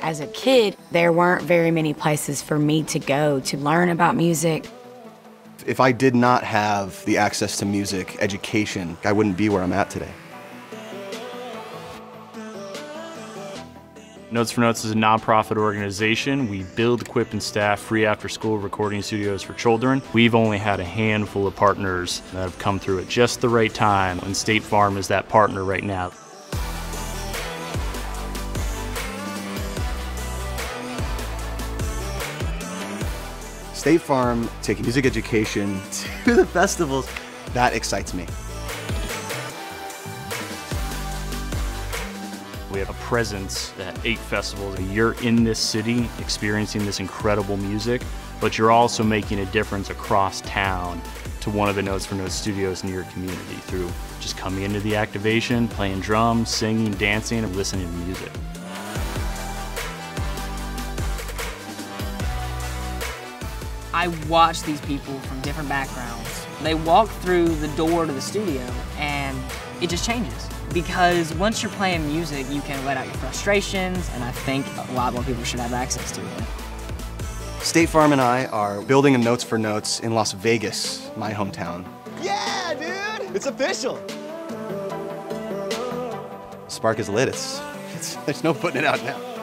As a kid, there weren't very many places for me to go to learn about music. If I did not have the access to music education, I wouldn't be where I'm at today. Notes for Notes is a nonprofit organization. We build, equip, and staff free after school recording studios for children. We've only had a handful of partners that have come through at just the right time, and State Farm is that partner right now. State Farm taking music education to the festivals, that excites me. We have a presence at eight festivals. You're in this city experiencing this incredible music, but you're also making a difference across town to one of the Notes for Notes studios in your community through just coming into the activation, playing drums, singing, dancing, and listening to music. I watch these people from different backgrounds. They walk through the door to the studio and it just changes. Because once you're playing music, you can let out your frustrations, and I think a lot more people should have access to it. State Farm and I are building a Notes for Notes in Las Vegas, my hometown. Yeah, dude! It's official! Spark is lit. It's, it's, there's no putting it out now.